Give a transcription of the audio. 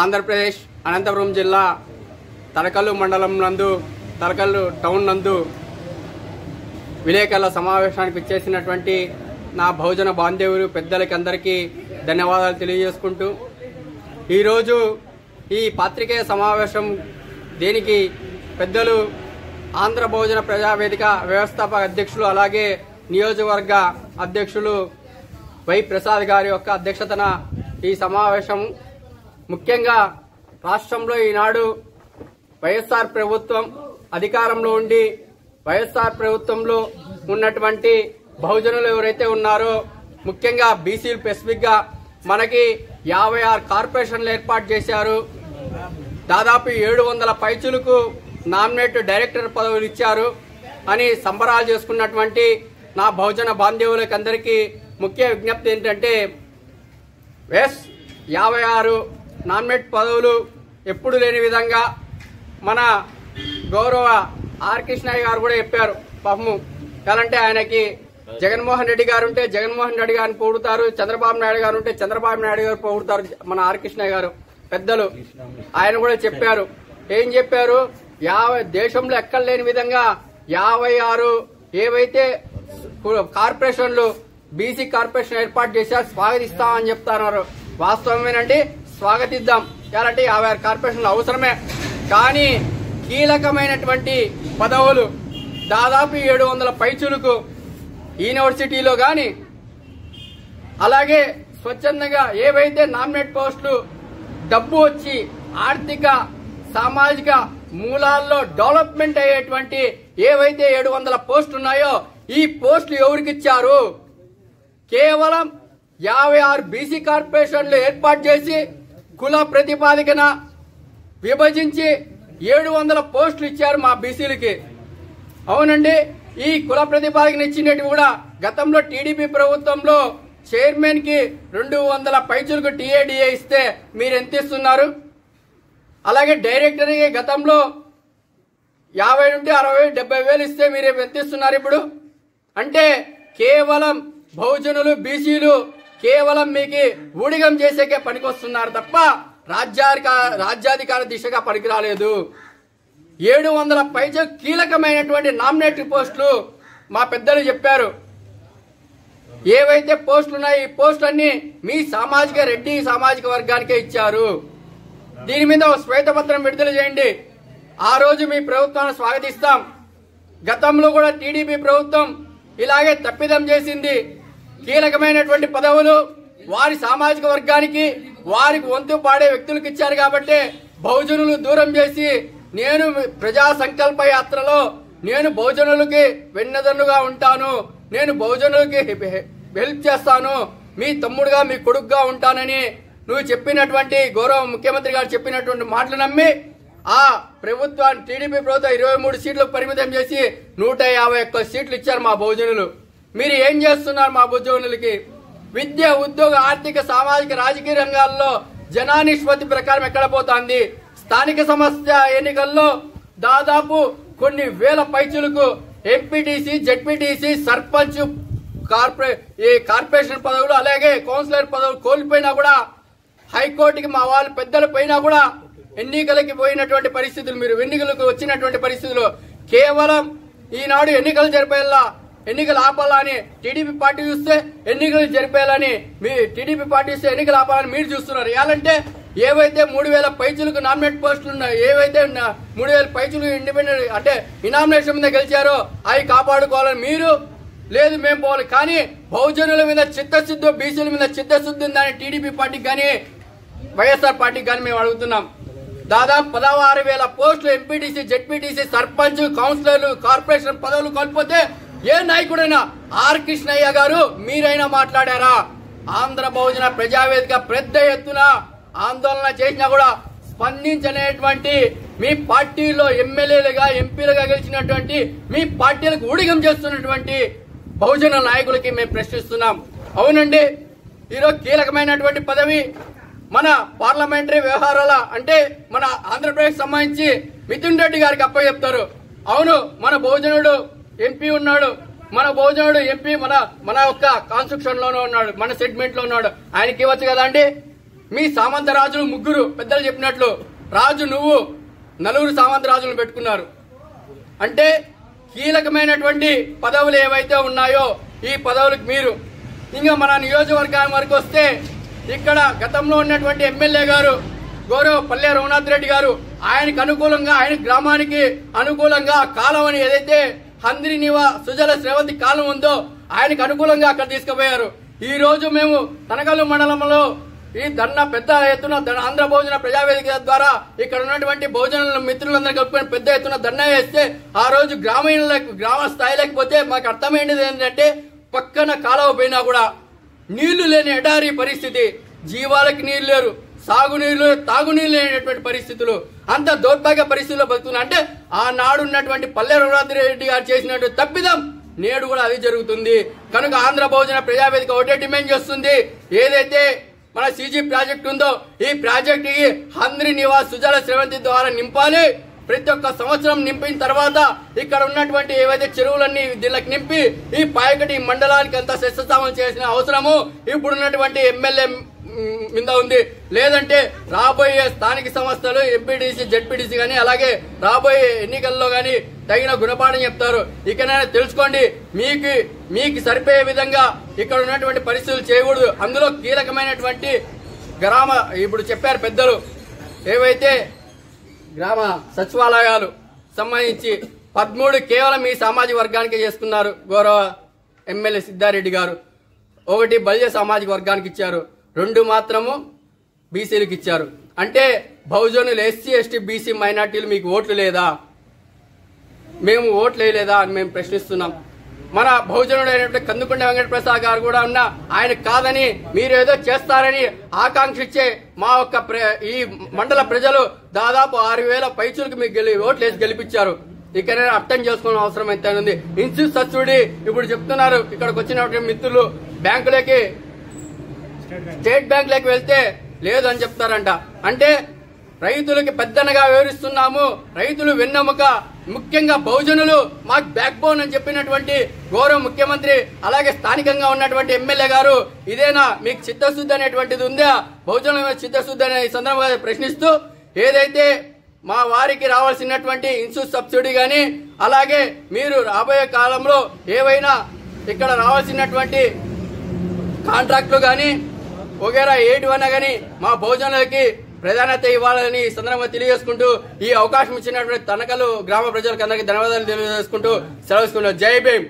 ఆంధ్రప్రదేశ్ అనంతపురం జిల్లా తడకల్లు మండలం నందు తడకల్లు టౌన్ నందు విలేకరుల సమావేశానికి ఇచ్చేసినటువంటి నా బహుజన బాంధవులు పెద్దలకి అందరికీ ధన్యవాదాలు తెలియజేసుకుంటూ ఈరోజు ఈ పాత్రికేయ సమావేశం దేనికి పెద్దలు ఆంధ్ర బహుజన ప్రజావేదిక వ్యవస్థాపక అధ్యక్షులు అలాగే నియోజకవర్గ అధ్యక్షులు వై ప్రసాద్ గారి యొక్క అధ్యక్షతన ఈ సమావేశం ముఖ్యంగా రాష్ట్రంలో ఈనాడు వైఎస్ఆర్ ప్రభుత్వం అధికారంలో ఉండి వైఎస్ఆర్ ప్రభుత్వంలో ఉన్నటువంటి బహుజనులు ఎవరైతే ఉన్నారో ముఖ్యంగా బీసీలు స్పెసిఫిక్గా మనకి యాభై ఆరు కార్పొరేషన్లు ఏర్పాటు చేశారు. దాదాపు ఏడు వందల పైచులకు నామినేట్ డైరెక్టర్ పదవులు ఇచ్చారు. అని సంబరాలు చేసుకున్నటువంటి నా బహుజన బాంధవులకి అందరికీ ముఖ్య విజ్ఞప్తి ఏంటంటే ఎస్ యాభై ఆరు నామినేట్ పదవులు ఎప్పుడు లేని విధంగా మన గౌరవ ఆర్ కృష్ణయ్య గారు కూడా చెప్పారు. పాపము కాలంటే ఆయనకి జగన్మోహన్ రెడ్డి గారు ఉంటే జగన్మోహన్ రెడ్డి గారిని పొగుడుతారు చంద్రబాబు నాయుడు గారు ఉంటే చంద్రబాబు నాయుడు గారు పొగుడుతారు మన ఆర్ కృష్ణయ్య గారు. పెద్దలు ఆయన కూడా చెప్పారు. ఏం చెప్పారు? యాభై దేశంలో ఎక్కడ లేని విధంగా యాభై ఆరు ఏవైతే కార్పొరేషన్లు బీసీ కార్పొరేషన్ ఏర్పాటు చేశారు స్వాగతిస్తామని చెప్తున్నారు. వాస్తవమేనండి స్వాగతిద్దాం. ఎలాంటి యాభై ఆరు కార్పొరేషన్లు అవసరమే. కానీ కీలకమైనటువంటి పదవులు దాదాపు ఏడు వందల పైచులకు యూనివర్సిటీలో కానీ అలాగే స్వచ్ఛందంగా ఏవైతే నామినేట్ పోస్టులు డబ్బు వచ్చి ఆర్థిక సామాజిక మూలాల్లో డెవలప్మెంట్ అయ్యేటువంటి ఏవైతే ఏడు వందల పోస్టులు ఉన్నాయో ఈ పోస్టులు ఎవరికి ఇచ్చారు? కేవలం యాభై ఆరు బీసీ కార్పొరేషన్లు ఏర్పాటు చేసి కుల ప్రతిపాదికన విభజించి ఏడు వందల పోస్టులు ఇచ్చారు మా బీసీలకి. అవునండి ఈ కుల ప్రతిపాదికన ఇచ్చినట్టు కూడా గతంలో టీడీపీ ప్రభుత్వంలో చైర్మన్కి రెండు వందల పైచులకు టీఏడిఏ ఇస్తే మీరు ఎంత ఇస్తున్నారు? అలాగే డైరెక్టర్ గతంలో యాభై నుండి అరవై డెబ్బై వేలు ఇస్తే మీరు ఎంత ఇస్తున్నారు ఇప్పుడు? అంటే కేవలం బహుజనులు బీసీలు కేవలం మీకు ఊడిగం చేసేకే పనికొస్తున్నారు తప్ప రాజ్యాధిక రాజ్యాధికార దిశగా పనికి రాలేదు ఏడు వందల పైచ కీలకమైనటువంటి నామినేటరీ పోస్టులు మా పెద్దలు చెప్పారు. ఏవైతే పోస్టులు ఉన్నాయో ఈ పోస్టులన్నీ మీ సామాజిక రెడ్డి సామాజిక వర్గానికే ఇచ్చారు. దీని మీద ఒక శ్వేతపత్రం విడుదల చేయండి. ఆ రోజు మీ ప్రభుత్వాన్ని స్వాగతిస్తాం. గతంలో కూడా టీడీపీ ప్రభుత్వం ఇలాగే తప్పిదం చేసింది. కీలకమైనటువంటి పదవులు వారి సామాజిక వర్గానికి వారికి వంతు పాడే వ్యక్తులకు ఇచ్చారు కాబట్టి బహుజనులు దూరం చేసి నేను ప్రజా సంకల్ప యాత్రలో నేను బహుజనులకి వెన్నదన్నుగా ఉంటాను. నేను బహుజనులకి హెల్ప్ చేస్తాను. మీ తమ్ముడుగా మీ కొడుకుగా ఉంటానని నువ్వు చెప్పినటువంటి గౌరవ ముఖ్యమంత్రి గారు చెప్పినటువంటి మాటలు నమ్మి ఆ ప్రభుత్వాన్ని టీడీపీ ప్రభుత్వం ఇరవై మూడు సీట్లు పరిమితం చేసి నూట యాభై ఒక్క సీట్లు ఇచ్చారు మా బహుజనులు. మీరు ఏం చేస్తున్నారు మా ఉద్యోగులకి విద్య ఉద్యోగ ఆర్థిక సామాజిక రాజకీయ రంగాల్లో జనానిష్పత్తి ప్రకారం ఎక్కడ పోతుంది? స్థానిక సంస్థ ఎన్నికల్లో దాదాపు కొన్ని వేల పైచులకు ఎంపీటీసీ జెడ్పీటీసీ సర్పంచ్ కార్పొరే ఈ కార్పొరేషన్ పదవులు అలాగే కౌన్సిలర్ పదవులు కోల్పోయినా కూడా హైకోర్టుకి మా వాళ్ళు పెద్దలు పోయినా కూడా ఎన్నికలకి పోయినటువంటి పరిస్థితులు మీరు ఎన్నికలకు వచ్చినటువంటి పరిస్థితులు కేవలం ఈనాడు ఎన్నికలు జరిపేలా ఎన్నికలు ఆపాలని టీడీపీ పార్టీ చూస్తే ఎన్నికలు జరిపేయాలని మీ టీడీపీ పార్టీ చూస్తే ఎన్నికలు ఆపాలని మీరు చూస్తున్నారు. ఎలాంటే ఏవైతే మూడు వేల పైచులకు నామినేట్ పోస్టులు ఉన్నాయో ఏవైతే మూడు వేల పైచులు ఇండిపెండెంట్ అంటే ఇనామినేషన్ మీద గెలిచారో అవి కాపాడుకోవాలని మీరు లేదు మేము పోవాలి. కానీ బహుజనుల మీద చిత్తశుద్ధి బీసీల మీద చిత్తశుద్ధి ఉందని టీడీపీ పార్టీకి కానీ వైఎస్ఆర్ పార్టీకి కానీ మేము అడుగుతున్నాం. దాదాపు పదహారు వేల పోస్టులు ఎంపీటీసీ జెడ్పీటీసీ సర్పంచ్ కౌన్సిలర్లు కార్పొరేషన్ పదవులు కోల్పోతే ఏ నాయకుడైనా ఆర్ కృష్ణయ్య గారు మీరైనా మాట్లాడారా? ఆంధ్ర బహుజన ప్రజావేదిక పెద్ద ఎత్తున ఆందోళన చేసినా కూడా స్పందించనేటువంటి మీ పార్టీలో ఎమ్మెల్యేలుగా ఎంపీలుగా గెలిచినటువంటి మీ పార్టీలకు ఊడిగం చేస్తున్నటువంటి బహుజన నాయకులకి మేము ప్రశ్నిస్తున్నాం. అవునండి ఈరోజు కీలకమైనటువంటి పదవి మన పార్లమెంటరీ వ్యవహారాల అంటే మన ఆంధ్రప్రదేశ్ సంబంధించి మిథున్ రెడ్డి గారికి అప్పచెప్తారు. అవును మన బహుజనుడు ఎంపీ ఉన్నాడు మన భోజనుడు ఎంపీ మన మన యొక్క కాన్స్టిట్యూషన్లోనే ఉన్నాడు మన సెగ్మెంట్లో ఉన్నాడు. ఆయనకి ఇవ్వచ్చు కదా అండి? మీ సామంత రాజులు ముగ్గురు పెద్దలు చెప్పినట్లు రాజు నువ్వు నలుగురు సామంత రాజులను పెట్టుకున్నారు. అంటే కీలకమైనటువంటి పదవులు ఏవైతే ఉన్నాయో ఈ పదవులకు మీరు ఇంకా మన నియోజకవర్గం వరకు వస్తే ఇక్కడ గతంలో ఉన్నటువంటి ఎమ్మెల్యే గారు గౌరవ పల్లె రఘునాథ్ రెడ్డి గారు ఆయనకు అనుకూలంగా ఆయన గ్రామానికి అనుకూలంగా కాలం అని ఏదైతే హంద్రి నివా సుజల శ్రేవంతి కాలం ఉందో ఆయనకు అనుకూలంగా అక్కడ తీసుకుపోయారు. ఈ రోజు మేము తనకల్లు మండలంలో ఈ ధర్నా పెద్ద ఎత్తున ఆంధ్ర భోజన ప్రజావేదిక ద్వారా ఇక్కడ ఉన్నటువంటి భోజన మిత్రులందరూ కలుపుకొని పెద్ద ఎత్తున ధర్నా వేస్తే ఆ రోజు గ్రామీణులకు గ్రామ స్థాయి లేకపోతే మాకు అర్థమైనది ఏంటంటే పక్కన కాలువ పోయినా కూడా నీళ్ళు లేని ఎడారి పరిస్థితి. జీవాలకి నీళ్ళు లేరు. సాగునీరు తాగునీరు లేనటువంటి పరిస్థితులు అంత దౌర్భాగ్య పరిస్థితుల్లో బతుకున్నా అంటే ఆనాడు ఉన్నటువంటి పల్లె రఘునాథ్ రెడ్డి గారు చేసినటువంటి తప్పిదం నేడు కూడా అది జరుగుతుంది. కనుక ఆంధ్ర భోజన ప్రజావేదిక ఒకటే డిమాండ్ చేస్తుంది. ఏదైతే మన సీజీ ప్రాజెక్ట్ ఉందో ఈ ప్రాజెక్ట్కి హంద్రి నివాస్ సుజల శ్రవంతి ద్వారా నింపాలి. ప్రతి ఒక్క సంవత్సరం నింపిన తర్వాత ఇక్కడ ఉన్నటువంటి ఏవైతే చెరువులన్నీ దీనికి నింపి ఈ పాయకటి మండలానికి అంతా శస్యస్థాపన చేసిన అవసరము. ఇప్పుడున్నటువంటి ఎమ్మెల్యే మీద ఉంది. లేదంటే రాబోయే స్థానిక సంస్థలు ఎంపీడీసీ జడ్పీడీసీ కానీ అలాగే రాబోయే ఎన్నికల్లో కానీ తగిన గుణపాఠం చెప్తారు. ఇకనైనా తెలుసుకోండి మీకు మీకు సరిపోయే విధంగా ఇక్కడ ఉన్నటువంటి పరిస్థితులు చేయకూడదు. అందులో కీలకమైనటువంటి గ్రామ ఇప్పుడు చెప్పారు పెద్దలు ఏవైతే గ్రామ సచివాలయాలు సంబంధించి పదమూడు కేవలం మీ సామాజిక వర్గానికి చేసుకున్నారు గౌరవ ఎమ్మెల్యే సిద్ధారెడ్డి గారు. ఒకటి బలిజ సామాజిక వర్గానికి ఇచ్చారు. రెండు మాత్రము బీసీలకు ఇచ్చారు. అంటే బహుజనులు ఎస్సీ ఎస్టీ బీసీ మైనార్టీలు మీకు ఓట్లు లేదా? మేము ఓట్లు వేయలేదా అని మేము ప్రశ్నిస్తున్నాం. మన బహుజనుడు అయినటువంటి కందుకొండ వెంకటప్రసాద్ గారు కూడా ఉన్న ఆయన కాదని మీరు ఏదో చేస్తారని ఆకాంక్షించే మా యొక్క ప్ర- ఈ మండల ప్రజలు దాదాపు ఆరు వేల పైచులకు మీకు గెలి ఓట్లు వేసి గెలిపించారు. ఇక్కడైనా అర్థం చేసుకోవడం అవసరం అయితే ఉంది. ఇన్సూరెన్స్ సబ్సిడీ ఇప్పుడు చెప్తున్నారు. ఇక్కడికి వచ్చినటువంటి మిత్రులు బ్యాంకులకి స్టేట్ బ్యాంక్ వెళ్తే లేదు అని చెప్తారంట. అంటే రైతులకి పెద్దనగా వివరిస్తున్నాము. రైతులు వెన్నెముక ముఖ్యంగా బహుజనులు మాకు బ్యాక్ బోన్ అని చెప్పినటువంటి గౌరవ ముఖ్యమంత్రి అలాగే స్థానికంగా ఉన్నటువంటి ఎమ్మెల్యే గారు ఇదేనా మీకు చిత్తశుద్ధి అనేటువంటిది ఉందా? బహుజనుల మీద చిత్తశుద్ధి అనే సందర్భంగా ప్రశ్నిస్తూ ఏదైతే మా వారికి రావాల్సినటువంటి ఇన్సూరెన్స్ సబ్సిడీ కానీ అలాగే మీరు రాబోయే కాలంలో ఏవైనా ఇక్కడ రావాల్సినటువంటి కాంట్రాక్టులు కానీ వగేరా ఏటివన్నా కానీ మా భోజనాలకి ప్రాధాన్యత ఇవ్వాలని ఈ సందర్భంగా తెలియజేసుకుంటూ ఈ అవకాశం ఇచ్చినటువంటి తనకలు గ్రామ ప్రజలకు అందరికీ ధన్యవాదాలు తెలియజేసుకుంటూ సెలవు జై భీమ్.